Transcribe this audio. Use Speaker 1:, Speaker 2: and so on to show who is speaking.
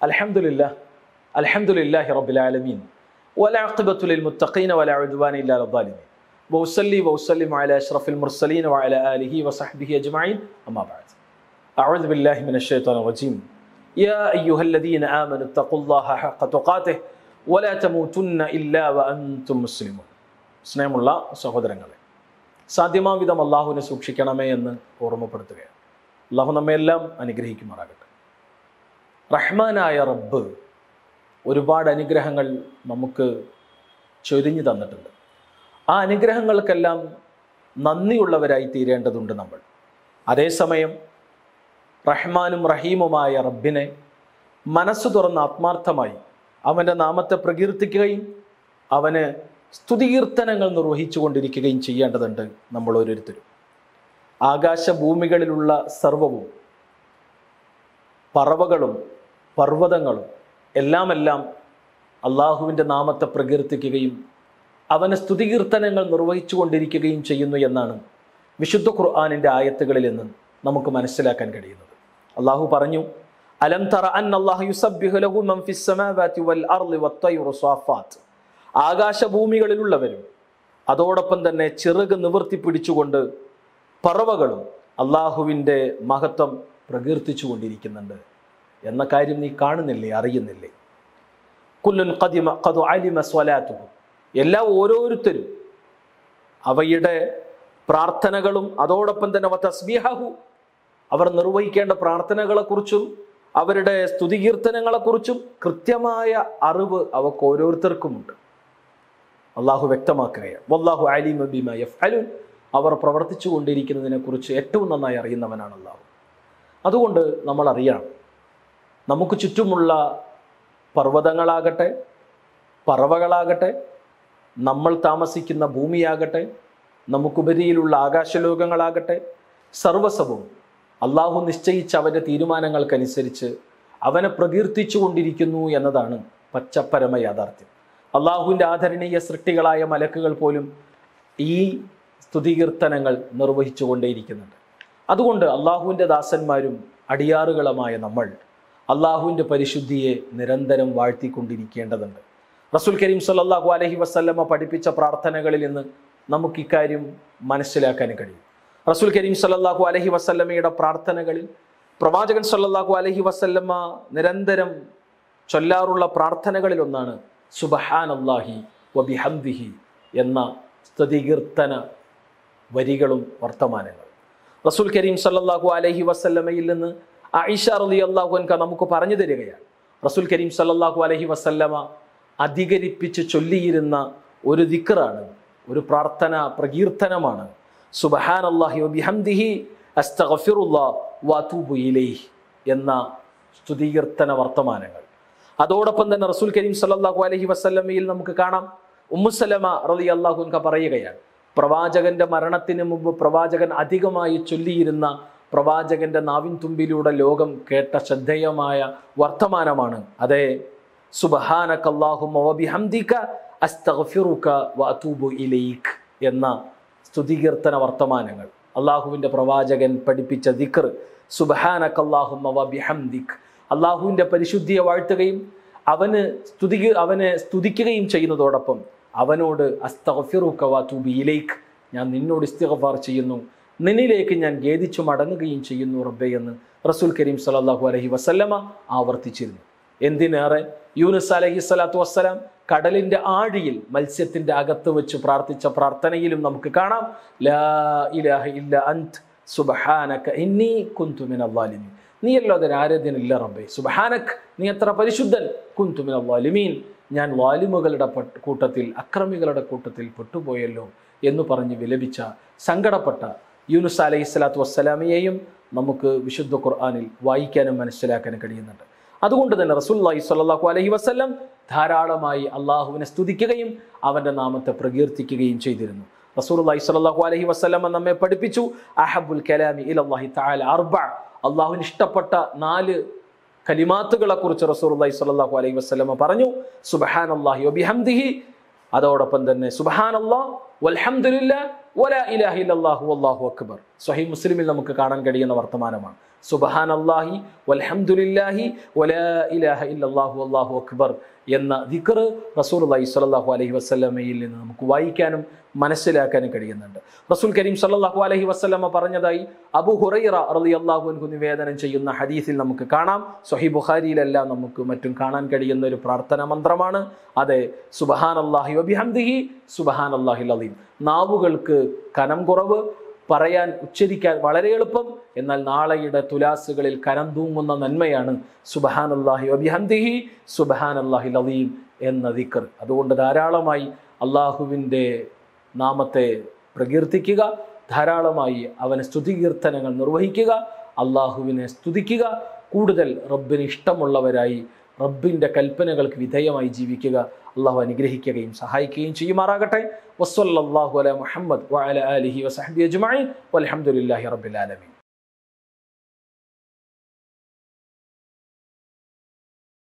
Speaker 1: الحمد لله الحمد لله رب العالمين والعاقبة للمتقين ولا عدوان إلا على الظالمين وأصلي وأسلم على أشرف المرسلين وعلى آله وصحبه أجمعين أما بعد أعوذ بالله من الشيطان الرجيم يا أيها الذين آمنوا اتقوا الله حق تقاته ولا تموتن إلا وأنتم مسلمون സ്നേഹമുള്ള സഹോദരങ്ങളെ സാധ്യമാം വിധം അള്ളാഹുവിനെ സൂക്ഷിക്കണമേ എന്ന് ഓർമ്മപ്പെടുത്തുകയാണ് അള്ളാഹു നമ്മയെല്ലാം അനുഗ്രഹിക്കുമാറാകട്ടെ റഹ്മാനായ റബ്ബ് ഒരുപാട് അനുഗ്രഹങ്ങൾ നമുക്ക് ചൊരിഞ്ഞു തന്നിട്ടുണ്ട്. ആ അനുഗ്രഹങ്ങൾക്കെല്ലാം നന്ദിയുള്ളവരായി തീരേണ്ടതുണ്ട് നമ്മൾ. അതേസമയം റഹ്മാനും റഹീമുമായ റബ്ബിനെ മനസ്സ് തുറന്ന് ആത്മാർത്ഥമായി അവന്റെ നാമത്തെ പ്രകീർത്തിക്കുകയും അവന് സ്തുതികീർത്തനങ്ങൾ നിർവഹിച്ചു കൊണ്ടിരിക്കുകയും ചെയ്യേണ്ടതുണ്ട് നമ്മൾ ഓരോരുത്തരും. ആകാശഭൂമികളിലുള്ള സർവവും പറവകളും പർവതങ്ങളും എല്ലാമെല്ലാം അള്ളാഹുവിന്റെ നാമത്തെ പ്രകീർത്തിക്കുകയും അവന് സ്തുതികീർത്തനങ്ങൾ നിർവഹിച്ചു കൊണ്ടിരിക്കുകയും ചെയ്യുന്നു എന്നാണ് വിശുദ്ധ ഖുർആാനിന്റെ ആയത്തുകളിൽ നിന്ന് നമുക്ക് മനസ്സിലാക്കാൻ കഴിയുന്നത്. അള്ളാഹു പറഞ്ഞു അലം തറ അൻ ആകാശഭൂമികളിലുള്ളവരും അതോടൊപ്പം തന്നെ ചിറക് നിവർത്തി പിടിച്ചുകൊണ്ട് പറവകളും അള്ളാഹുവിന്റെ മഹത്വം പ്രകീർത്തിച്ചു കൊണ്ടിരിക്കുന്നുണ്ട് എന്ന കാര്യം നീ കാണുന്നില്ലേ അറിയുന്നില്ലേ? കുല്ലുൻ കദിമ കതു അലിമ സ്വലാത്തു എല്ലാ ഓരോരുത്തരും അവയുടെ പ്രാർത്ഥനകളും അതോടൊപ്പം തന്നെ വ തസ്ബീഹഹു. അവർ നിർവഹിക്കേണ്ട പ്രാർത്ഥനകളെക്കുറിച്ചും അവരുടെ സ്തുതികീർത്തനങ്ങളെക്കുറിച്ചും കൃത്യമായ അറിവ് അവർക്ക് ഓരോരുത്തർക്കുമുണ്ട്. അള്ളാഹു വ്യക്തമാക്കുകയാണ് വല്ലാഹു അലിമ ബിമ യഫ്അലുൻ. അവർ പ്രവർത്തിച്ചു കൊണ്ടിരിക്കുന്നതിനെക്കുറിച്ച് ഏറ്റവും നന്നായി അറിയുന്നവനാണ് അള്ളാഹു അതുകൊണ്ട് നമ്മൾ അറിയണം നമുക്ക് ചുറ്റുമുള്ള പർവതങ്ങളാകട്ടെ പറവകളാകട്ടെ നമ്മൾ താമസിക്കുന്ന ഭൂമിയാകട്ടെ നമുക്കുപരിയിലുള്ള ആകാശലോകങ്ങളാകട്ടെ സർവസവും അള്ളാഹു നിശ്ചയിച്ച അവന്റെ തീരുമാനങ്ങൾക്കനുസരിച്ച് അവനെ പ്രകീർത്തിച്ചു കൊണ്ടിരിക്കുന്നു എന്നതാണ് പച്ചപ്പരമ യാഥാർത്ഥ്യം. അള്ളാഹുവിന്റെ ആദരണീയ സൃഷ്ടികളായ മലക്കുകൾ പോലും ഈ സ്തുതികീർത്തനങ്ങൾ നിർവഹിച്ചു കൊണ്ടേയിരിക്കുന്നുണ്ട് അതുകൊണ്ട് അള്ളാഹുവിന്റെ ദാസന്മാരും അടിയാറുകളുമായ നമ്മൾ അള്ളാഹുവിന്റെ പരിശുദ്ധിയെ നിരന്തരം വാഴ്ത്തിക്കൊണ്ടിരിക്കേണ്ടതുണ്ട്. റസുൽ കരീം സല്ലാഹു അലഹി വസ്ല്ലമ്മ പഠിപ്പിച്ച പ്രാർത്ഥനകളിൽ നിന്ന് നമുക്ക് ഇക്കാര്യം മനസ്സിലാക്കാൻ കഴിയും. റസുൽ കരീം സല്ലാഹു അലഹി വസ്ല്ലമ്മയുടെ പ്രാർത്ഥനകളിൽ പ്രവാചകൻ സല്ലാഹു അലഹി വസ്ല്ലമ്മ നിരന്തരം ചൊല്ലാറുള്ള പ്രാർത്ഥനകളിൽ ഒന്നാണ് സുബഹാൻ അള്ളാഹി വബിഹംദിഹി എന്ന സ്തുതികീർത്തന വരികളും വർത്തമാനങ്ങളും. റസുൽ കരീം സല്ലാഹു അലഹി വസല്ലമയിൽ നിന്ന് ആയിഷ അലി അള്ളാഹു അൻക നമുക്ക് പറഞ്ഞു തരികയാണ്. റസുൽ കരീം സല്ലാഹു അലഹി വസല്ലമ അധികരിപ്പിച്ച് ചൊല്ലിയിരുന്ന ഒരു ദിക്കറാണ് ഒരു പ്രാർത്ഥന പ്രകീർത്തനമാണ്. സുബഹാൻ അള്ളാഹി എന്ന സ്തുതികീർത്തന വർത്തമാനങ്ങൾ. അതോടൊപ്പം തന്നെ റസൂൽ കരീം സല്ലാഹു അലഹി വസ്ല്ലമയിൽ നമുക്ക് കാണാം ഉമ്മുസലമ റലി അള്ളാഹുൻക പറയുകയാണ് പ്രവാചകന്റെ മരണത്തിന് മുമ്പ് പ്രവാചകൻ അധികമായി ചൊല്ലിയിരുന്ന പ്രവാചകന്റെ നാവിൻ തുമ്പിലൂടെ ലോകം കേട്ട ശ്രദ്ധേയമായ വർത്തമാനമാണ്. അതെ ഇലൈക് എന്ന സ്തുതികീർത്തന വർത്തമാനങ്ങൾ. അള്ളാഹുവിന്റെ പ്രവാചകൻ പഠിപ്പിച്ച ദിക്കർ സുബഹാനക്കല്ലാഹുമദിക് അള്ളാഹുവിന്റെ പരിശുദ്ധിയെ വാഴ്ത്തുകയും അവന് സ്തുതി അവനെ സ്തുതിക്കുകയും ചെയ്യുന്നതോടൊപ്പം അവനോട് അസ്തഫിറുക്കവാത്തൂബിയിലേക്ക് ഞാൻ നിന്നോട് ഇസ്തിഗഫാർ ചെയ്യുന്നു. നിന്നിലേക്ക് ഞാൻ ഖേദിച്ചു മടങ്ങുകയും ചെയ്യുന്നു റബ്ബെ എന്ന് റസൂൽ കരീം സലാഹു അലഹി വസല്ലമ ആവർത്തിച്ചിരുന്നു. എന്തിനേറെ? യൂനുസ് അലഹി സ്വലാത്തു വസ്സലാം കടലിന്റെ ആഴിയിൽ മത്സ്യത്തിന്റെ അകത്ത് വെച്ച് പ്രാർത്ഥിച്ച പ്രാർത്ഥനയിലും നമുക്ക് കാണാം. ലാ ഇലാഹ ഇല്ല അന്ത് സുബഹാനക്ക ഇന്നി കുന്തുമിൻ അള്ളാലിമീൻ നീ അല്ലാതെ ആരാധ്യനില്ല റബ്ബെ. സുബഹാനക് നീ എത്ര പരിശുദ്ധൻ? കുന്തുമിൻ അള്ളാലിമീൻ ഞാൻ വാലിമുകളുടെ കൂട്ടത്തിൽ അക്രമികളുടെ കൂട്ടത്തിൽ പെട്ടുപോയല്ലോ എന്ന് പറഞ്ഞ് വിലപിച്ച സങ്കടപ്പെട്ട യൂനുസ് അലൈഹി സ്വലാത്തു വസ്സലാമിയെയും നമുക്ക് വിശുദ്ധ ഖുർആാനിൽ വായിക്കാനും മനസ്സിലാക്കാനും കഴിയുന്നുണ്ട്. അതുകൊണ്ട് തന്നെ റസൂല്ലാഹി സ്വല്ലല്ലാഹു അലഹി വസല്ലം ധാരാളമായി അള്ളാഹുവിനെ സ്തുതിക്കുകയും അവന്റെ നാമത്തെ പ്രകീർത്തിക്കുകയും ചെയ്തിരുന്നു. റസൂലുള്ളാഹി സ്വല്ലല്ലാഹു അലഹി വസല്ലം നമ്മെ പഠിപ്പിച്ചു അഹബുൽ കലാമി ഇലല്ലാഹി തആല അർബ അള്ളാഹുവിന് ഇഷ്ടപ്പെട്ട നാല് കലിമാത്തുകളെ കുറിച്ച് റസൂലുള്ളാഹി സ്വല്ലല്ലാഹു അലൈഹി വസല്ലം പറഞ്ഞു സുബ്ഹാനല്ലാഹി വബിഹംദിഹി അതോടൊപ്പം തന്നെ സുബ്ഹാനല്ലാഹ് വൽഹംദുലില്ലാ വലാ ഇലാഹ ഇല്ലല്ലാഹു വല്ലാഹു അക്ബർ. സ്വഹി മുസ്ലിമിൽ നമുക്ക് കാണാൻ കഴിയുന്ന വർത്തമാനമാണ്. സുബഹാനല്ലാഹി വൽഹംദുലില്ലാഹി വലാ ഇലാഹ ഇല്ലല്ലാഹു അള്ളാഹു അക്ബർ എന്ന ദിക്കർ റസൂൽ റസൂലുള്ളാഹി സ്വല്ലല്ലാഹു അലഹി വസ്ലമയിൽ നിന്ന് നമുക്ക് വായിക്കാനും മനസ്സിലാക്കാനും കഴിയുന്നുണ്ട്. റസൂൽ കരീം സല്ലാഹു അലഹി വസ്ലമ പറഞ്ഞതായി അബു ഹുറൈറ റളിയല്ലാഹു അൻഹു നിവേദനം ചെയ്യുന്ന ഹദീസിൽ നമുക്ക് കാണാം. സൊഹി ബുഖാരിയിലെല്ലാം നമുക്ക് മറ്റും കാണാൻ കഴിയുന്ന ഒരു പ്രാർത്ഥന മന്ത്രമാണ്. അതെ സുബഹാൻ അള്ളാഹി വബിഹംദിഹി അള്ളാഹി അലീം നാവുകൾക്ക് കനം കുറവ് പറയാൻ ഉച്ചരിക്കാൻ വളരെ എളുപ്പം. എന്നാൽ നാളെയുടെ തുലാസുകളിൽ കനം തൂങ്ങുന്ന നന്മയാണ് സുബഹാൻ അള്ളാഹി അബിഹന്ദിഹി സുബഹാൻ അള്ളാഹി ലവീം എന്ന ദിക്കർ അതുകൊണ്ട് ധാരാളമായി അള്ളാഹുവിന്റെ നാമത്തെ പ്രകീർത്തിക്കുക ധാരാളമായി അവനെ സ്തുതികീർത്തനങ്ങൾ നിർവഹിക്കുക അള്ളാഹുവിനെ സ്തുതിക്കുക കൂടുതൽ റബ്ബിന് ഇഷ്ടമുള്ളവരായി റബ്ബിന്റെ കൽപ്പനകൾക്ക് വിധേയമായി ജീവിക്കുക. അള്ളാഹു അനുഗ്രഹിക്കുകയും സഹായിക്കുകയും ചെയ്യുമാറാകട്ടെ. വസ്വല്ലാഹു അല മുഹമ്മദ് വഅല ആലിഹി വസഹബി അജ്മഈൻ. വൽഹംദുലില്ലാഹി റബ്ബിൽ ആലമീൻ.